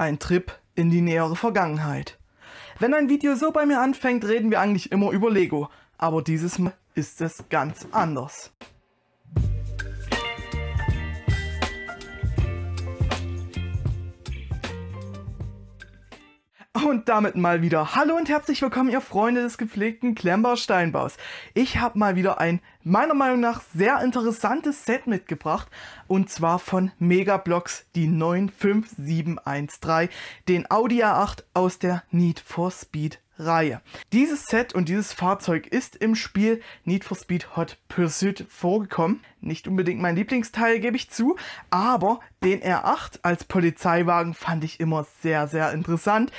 ein Trip in die nähere Vergangenheit. Wenn ein Video so bei mir anfängt, reden wir eigentlich immer über Lego, aber dieses Mal ist es ganz anders. Und damit mal wieder Hallo und herzlich willkommen, ihr Freunde des gepflegten Klemmbau-Steinbaus. Ich habe mal wieder ein, meiner Meinung nach, sehr interessantes Set mitgebracht. Und zwar von Megablocks, die 95713, den Audi A8 aus der Need for Speed Reihe. Dieses Set und dieses Fahrzeug ist im Spiel Need for Speed Hot Pursuit vorgekommen. Nicht unbedingt mein Lieblingsteil, gebe ich zu, aber den R8 als Polizeiwagen fand ich immer sehr, sehr interessant.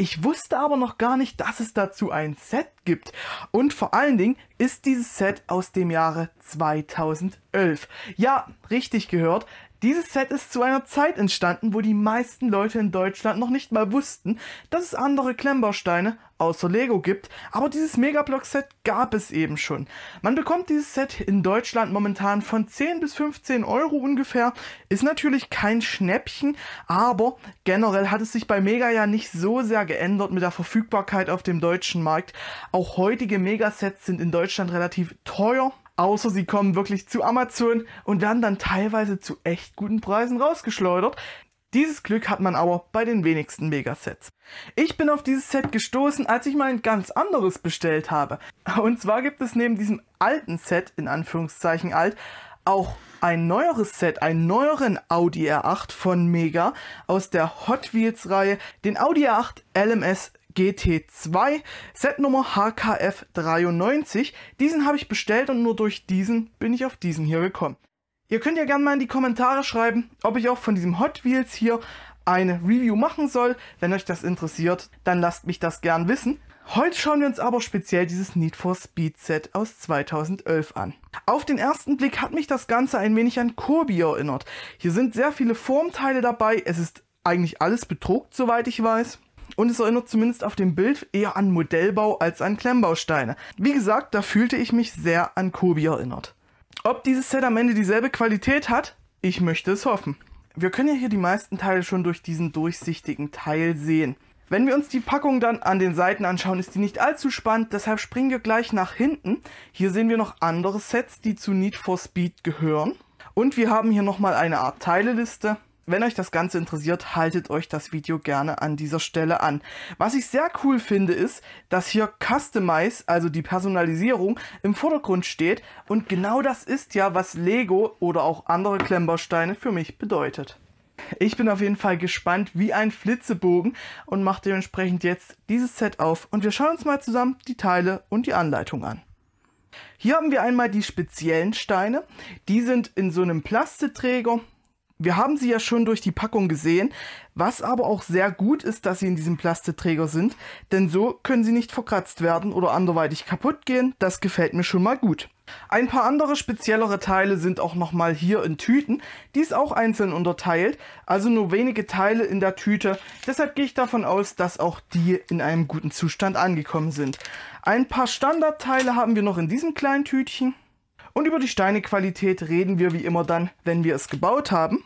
Ich wusste aber noch gar nicht, dass es dazu ein Set gibt. Und vor allen Dingen ist dieses Set aus dem Jahre 2011. Ja, richtig gehört. Dieses Set ist zu einer Zeit entstanden, wo die meisten Leute in Deutschland noch nicht mal wussten, dass es andere Klemmbausteine außer Lego gibt, aber dieses Megablock-Set gab es eben schon. Man bekommt dieses Set in Deutschland momentan von 10 bis 15 Euro ungefähr, ist natürlich kein Schnäppchen, aber generell hat es sich bei Mega ja nicht so sehr geändert mit der Verfügbarkeit auf dem deutschen Markt. Auch heutige Megasets sind in Deutschland relativ teuer, Außer sie kommen wirklich zu Amazon und werden dann teilweise zu echt guten Preisen rausgeschleudert. Dieses Glück hat man aber bei den wenigsten Megasets. Ich bin auf dieses Set gestoßen, als ich mal ein ganz anderes bestellt habe. Und zwar gibt es neben diesem alten Set, in Anführungszeichen alt, auch ein neueres Set, einen neueren Audi R8 von Mega aus der Hot Wheels Reihe, den Audi R8 LMS GT2, Setnummer HKF93. Diesen habe ich bestellt und nur durch diesen bin ich auf diesen hier gekommen. Ihr könnt ja gerne mal in die Kommentare schreiben, ob ich auch von diesem Hot Wheels hier eine Review machen soll. Wenn euch das interessiert, dann lasst mich das gern wissen. Heute schauen wir uns aber speziell dieses Need for Speed Set aus 2011 an. Auf den ersten Blick hat mich das Ganze ein wenig an Kirby erinnert. Hier sind sehr viele Formteile dabei, es ist eigentlich alles bedruckt, soweit ich weiß und es erinnert zumindest auf dem Bild eher an Modellbau als an Klemmbausteine. Wie gesagt, da fühlte ich mich sehr an Kobi erinnert. Ob dieses Set am Ende dieselbe Qualität hat? Ich möchte es hoffen. Wir können ja hier die meisten Teile schon durch diesen durchsichtigen Teil sehen. Wenn wir uns die Packung dann an den Seiten anschauen, ist die nicht allzu spannend, deshalb springen wir gleich nach hinten. Hier sehen wir noch andere Sets, die zu Need for Speed gehören. Und wir haben hier nochmal eine Art Teileliste. Wenn euch das Ganze interessiert, haltet euch das Video gerne an dieser Stelle an. Was ich sehr cool finde, ist, dass hier Customize, also die Personalisierung, im Vordergrund steht. Und genau das ist ja, was Lego oder auch andere Klemmbausteine für mich bedeutet. Ich bin auf jeden Fall gespannt wie ein Flitzebogen und mache dementsprechend jetzt dieses Set auf und wir schauen uns mal zusammen die Teile und die Anleitung an. Hier haben wir einmal die speziellen Steine. Die sind in so einem Plasteträger wir haben sie ja schon durch die Packung gesehen, was aber auch sehr gut ist, dass sie in diesem Plasteträger sind, denn so können sie nicht verkratzt werden oder anderweitig kaputt gehen. Das gefällt mir schon mal gut. Ein paar andere speziellere Teile sind auch nochmal hier in Tüten. Die ist auch einzeln unterteilt, also nur wenige Teile in der Tüte. Deshalb gehe ich davon aus, dass auch die in einem guten Zustand angekommen sind. Ein paar Standardteile haben wir noch in diesem kleinen Tütchen. Und über die Steinequalität reden wir wie immer dann, wenn wir es gebaut haben.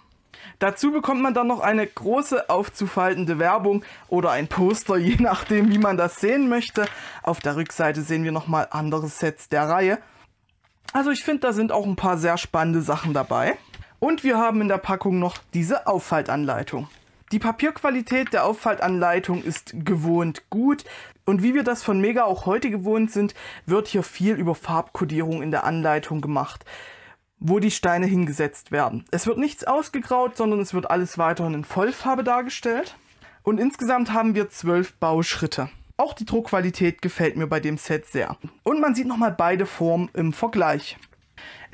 Dazu bekommt man dann noch eine große aufzufaltende Werbung oder ein Poster, je nachdem wie man das sehen möchte. Auf der Rückseite sehen wir nochmal andere Sets der Reihe. Also ich finde, da sind auch ein paar sehr spannende Sachen dabei. Und wir haben in der Packung noch diese Auffaltanleitung. Die Papierqualität der Auffaltanleitung ist gewohnt gut. Und wie wir das von Mega auch heute gewohnt sind, wird hier viel über Farbkodierung in der Anleitung gemacht, wo die Steine hingesetzt werden. Es wird nichts ausgegraut, sondern es wird alles weiterhin in Vollfarbe dargestellt. Und insgesamt haben wir zwölf Bauschritte. Auch die Druckqualität gefällt mir bei dem Set sehr. Und man sieht nochmal beide Formen im Vergleich.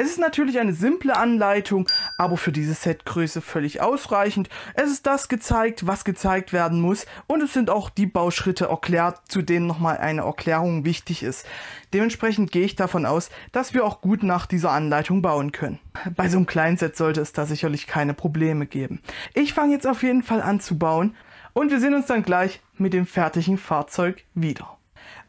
Es ist natürlich eine simple Anleitung, aber für diese Setgröße völlig ausreichend. Es ist das gezeigt, was gezeigt werden muss und es sind auch die Bauschritte erklärt, zu denen nochmal eine Erklärung wichtig ist. Dementsprechend gehe ich davon aus, dass wir auch gut nach dieser Anleitung bauen können. Bei so einem kleinen Set sollte es da sicherlich keine Probleme geben. Ich fange jetzt auf jeden Fall an zu bauen und wir sehen uns dann gleich mit dem fertigen Fahrzeug wieder.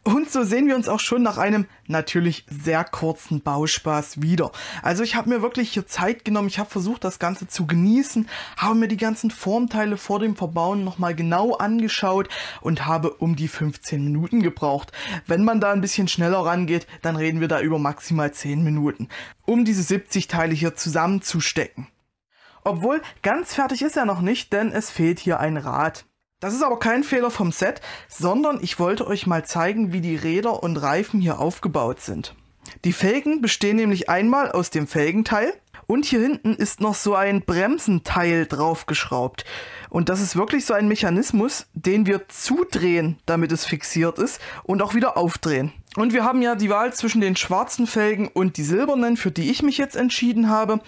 Und so sehen wir uns auch schon nach einem natürlich sehr kurzen Bauspaß wieder. Also ich habe mir wirklich hier Zeit genommen, ich habe versucht das Ganze zu genießen, habe mir die ganzen Formteile vor dem Verbauen nochmal genau angeschaut und habe um die 15 Minuten gebraucht. Wenn man da ein bisschen schneller rangeht, dann reden wir da über maximal 10 Minuten, um diese 70 Teile hier zusammenzustecken. Obwohl, ganz fertig ist er noch nicht, denn es fehlt hier ein Rad. Das ist aber kein Fehler vom Set, sondern ich wollte euch mal zeigen, wie die Räder und Reifen hier aufgebaut sind. Die Felgen bestehen nämlich einmal aus dem Felgenteil und hier hinten ist noch so ein Bremsenteil draufgeschraubt. Und das ist wirklich so ein Mechanismus, den wir zudrehen, damit es fixiert ist und auch wieder aufdrehen. Und wir haben ja die Wahl zwischen den schwarzen Felgen und die silbernen, für die ich mich jetzt entschieden habe.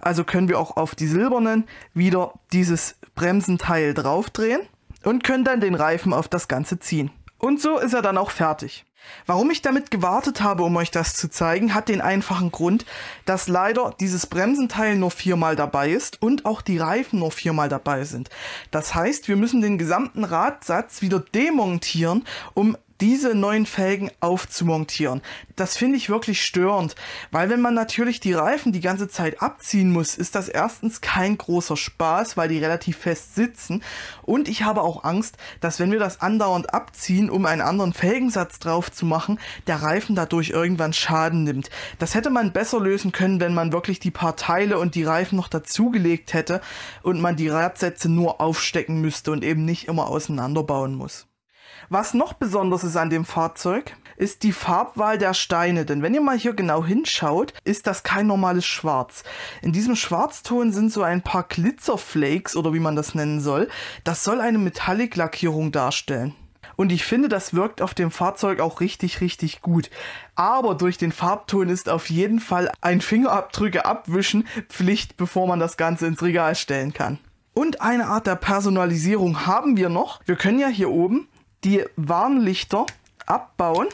Also können wir auch auf die silbernen wieder dieses Bremsenteil draufdrehen und können dann den Reifen auf das Ganze ziehen. Und so ist er dann auch fertig. Warum ich damit gewartet habe, um euch das zu zeigen, hat den einfachen Grund, dass leider dieses Bremsenteil nur viermal dabei ist und auch die Reifen nur viermal dabei sind. Das heißt, wir müssen den gesamten Radsatz wieder demontieren, um diese neuen Felgen aufzumontieren. Das finde ich wirklich störend, weil wenn man natürlich die Reifen die ganze Zeit abziehen muss, ist das erstens kein großer Spaß, weil die relativ fest sitzen und ich habe auch Angst, dass wenn wir das andauernd abziehen, um einen anderen Felgensatz drauf zu machen, der Reifen dadurch irgendwann Schaden nimmt. Das hätte man besser lösen können, wenn man wirklich die paar Teile und die Reifen noch dazugelegt hätte und man die Radsätze nur aufstecken müsste und eben nicht immer auseinanderbauen muss. Was noch besonders ist an dem Fahrzeug, ist die Farbwahl der Steine. Denn wenn ihr mal hier genau hinschaut, ist das kein normales Schwarz. In diesem Schwarzton sind so ein paar Glitzerflakes oder wie man das nennen soll. Das soll eine Metallic-Lackierung darstellen. Und ich finde, das wirkt auf dem Fahrzeug auch richtig, richtig gut. Aber durch den Farbton ist auf jeden Fall ein Fingerabdrücke abwischen Pflicht, bevor man das Ganze ins Regal stellen kann. Und eine Art der Personalisierung haben wir noch. Wir können ja hier oben die Warnlichter abbauen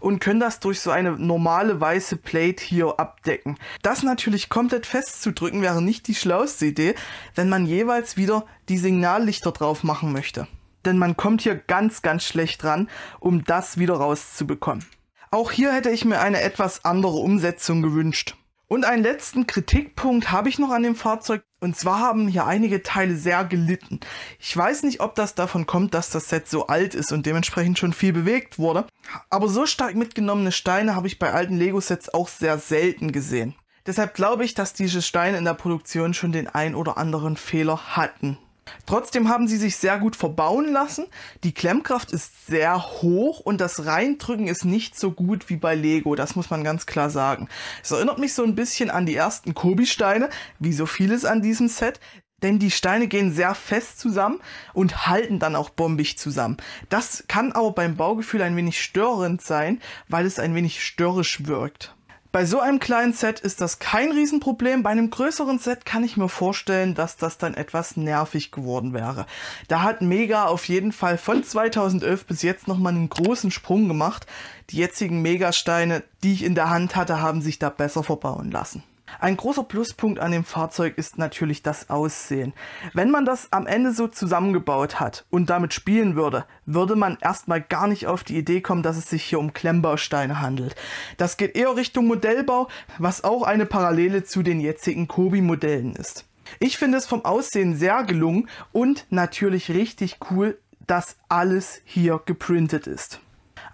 und können das durch so eine normale weiße Plate hier abdecken. Das natürlich komplett festzudrücken wäre nicht die schlauste Idee, wenn man jeweils wieder die Signallichter drauf machen möchte. Denn man kommt hier ganz, ganz schlecht dran, um das wieder rauszubekommen. Auch hier hätte ich mir eine etwas andere Umsetzung gewünscht. Und einen letzten Kritikpunkt habe ich noch an dem Fahrzeug. Und zwar haben hier einige Teile sehr gelitten. Ich weiß nicht, ob das davon kommt, dass das Set so alt ist und dementsprechend schon viel bewegt wurde. Aber so stark mitgenommene Steine habe ich bei alten Lego-Sets auch sehr selten gesehen. Deshalb glaube ich, dass diese Steine in der Produktion schon den ein oder anderen Fehler hatten. Trotzdem haben sie sich sehr gut verbauen lassen. Die Klemmkraft ist sehr hoch und das Reindrücken ist nicht so gut wie bei Lego. Das muss man ganz klar sagen. Es erinnert mich so ein bisschen an die ersten Kobi-Steine, wie so vieles an diesem Set. Denn die Steine gehen sehr fest zusammen und halten dann auch bombig zusammen. Das kann aber beim Baugefühl ein wenig störend sein, weil es ein wenig störrisch wirkt. Bei so einem kleinen Set ist das kein Riesenproblem. Bei einem größeren Set kann ich mir vorstellen, dass das dann etwas nervig geworden wäre. Da hat Mega auf jeden Fall von 2011 bis jetzt nochmal einen großen Sprung gemacht. Die jetzigen Megasteine, die ich in der Hand hatte, haben sich da besser verbauen lassen. Ein großer Pluspunkt an dem Fahrzeug ist natürlich das Aussehen. Wenn man das am Ende so zusammengebaut hat und damit spielen würde, würde man erstmal gar nicht auf die Idee kommen, dass es sich hier um Klemmbausteine handelt. Das geht eher Richtung Modellbau, was auch eine Parallele zu den jetzigen Kobi-Modellen ist. Ich finde es vom Aussehen sehr gelungen und natürlich richtig cool, dass alles hier geprintet ist.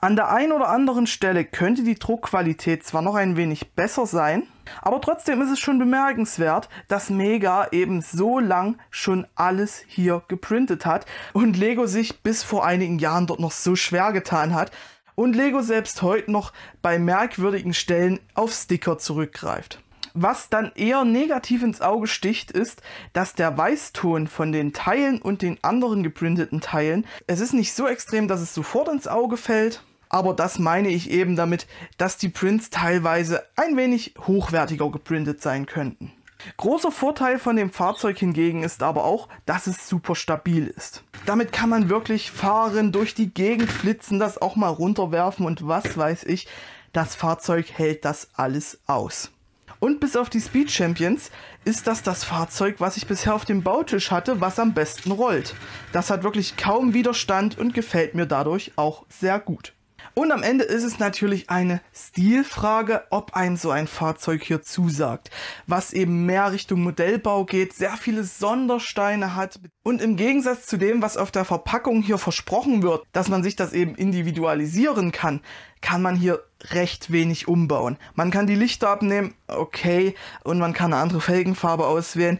An der einen oder anderen Stelle könnte die Druckqualität zwar noch ein wenig besser sein, aber trotzdem ist es schon bemerkenswert, dass Mega eben so lang schon alles hier geprintet hat und Lego sich bis vor einigen Jahren dort noch so schwer getan hat und Lego selbst heute noch bei merkwürdigen Stellen auf Sticker zurückgreift. Was dann eher negativ ins Auge sticht, ist, dass der Weißton von den Teilen und den anderen geprinteten Teilen, es ist nicht so extrem, dass es sofort ins Auge fällt, aber das meine ich eben damit, dass die Prints teilweise ein wenig hochwertiger geprintet sein könnten. Großer Vorteil von dem Fahrzeug hingegen ist aber auch, dass es super stabil ist. Damit kann man wirklich fahren, durch die Gegend flitzen, das auch mal runterwerfen und was weiß ich. Das Fahrzeug hält das alles aus. Und bis auf die Speed Champions ist das das Fahrzeug, was ich bisher auf dem Bautisch hatte, was am besten rollt. Das hat wirklich kaum Widerstand und gefällt mir dadurch auch sehr gut. Und am Ende ist es natürlich eine Stilfrage, ob ein so ein Fahrzeug hier zusagt, was eben mehr Richtung Modellbau geht, sehr viele Sondersteine hat. Und im Gegensatz zu dem, was auf der Verpackung hier versprochen wird, dass man sich das eben individualisieren kann, kann man hier recht wenig umbauen. Man kann die Lichter abnehmen, okay, und man kann eine andere Felgenfarbe auswählen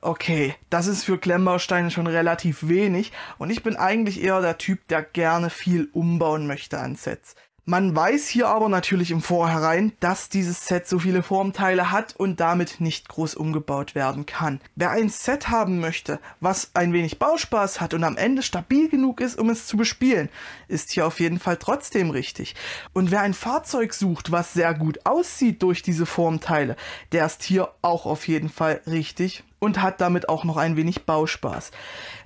okay, das ist für Klemmbausteine schon relativ wenig und ich bin eigentlich eher der Typ, der gerne viel umbauen möchte an Sets. Man weiß hier aber natürlich im Vorhinein, dass dieses Set so viele Formteile hat und damit nicht groß umgebaut werden kann. Wer ein Set haben möchte, was ein wenig Bauspaß hat und am Ende stabil genug ist, um es zu bespielen, ist hier auf jeden Fall trotzdem richtig. Und wer ein Fahrzeug sucht, was sehr gut aussieht durch diese Formteile, der ist hier auch auf jeden Fall richtig und hat damit auch noch ein wenig Bauspaß.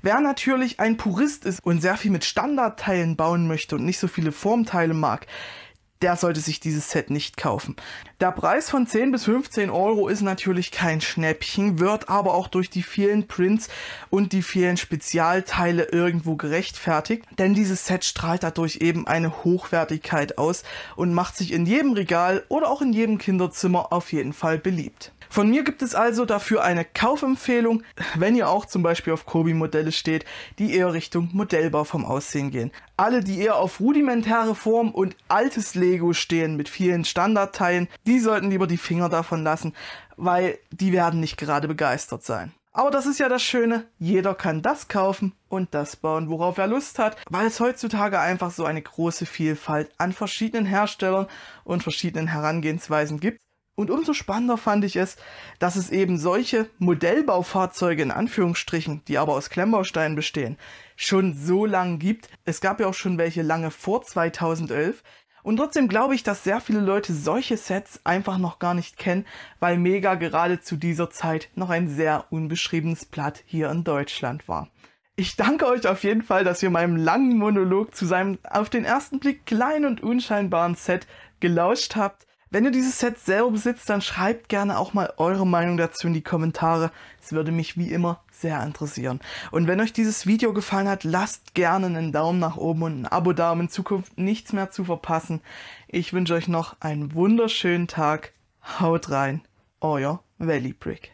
Wer natürlich ein Purist ist und sehr viel mit Standardteilen bauen möchte und nicht so viele Formteile mag, der sollte sich dieses Set nicht kaufen. Der Preis von 10 bis 15 Euro ist natürlich kein Schnäppchen, wird aber auch durch die vielen Prints und die vielen Spezialteile irgendwo gerechtfertigt, denn dieses Set strahlt dadurch eben eine Hochwertigkeit aus und macht sich in jedem Regal oder auch in jedem Kinderzimmer auf jeden Fall beliebt. Von mir gibt es also dafür eine Kaufempfehlung, wenn ihr auch zum Beispiel auf Kobi-Modelle steht, die eher Richtung Modellbau vom Aussehen gehen. Alle, die eher auf rudimentäre Form und altes Lego stehen mit vielen Standardteilen, die sollten lieber die Finger davon lassen, weil die werden nicht gerade begeistert sein. Aber das ist ja das Schöne, jeder kann das kaufen und das bauen, worauf er Lust hat, weil es heutzutage einfach so eine große Vielfalt an verschiedenen Herstellern und verschiedenen Herangehensweisen gibt. Und umso spannender fand ich es, dass es eben solche Modellbaufahrzeuge in Anführungsstrichen, die aber aus Klemmbausteinen bestehen, schon so lange gibt. Es gab ja auch schon welche lange vor 2011. Und trotzdem glaube ich, dass sehr viele Leute solche Sets einfach noch gar nicht kennen, weil Mega gerade zu dieser Zeit noch ein sehr unbeschriebenes Blatt hier in Deutschland war. Ich danke euch auf jeden Fall, dass ihr meinem langen Monolog zu seinem auf den ersten Blick kleinen und unscheinbaren Set gelauscht habt. Wenn ihr dieses Set selber besitzt, dann schreibt gerne auch mal eure Meinung dazu in die Kommentare. Es würde mich wie immer sehr interessieren. Und wenn euch dieses Video gefallen hat, lasst gerne einen Daumen nach oben und ein Abo da, um in Zukunft nichts mehr zu verpassen. Ich wünsche euch noch einen wunderschönen Tag. Haut rein, euer Valley Brick.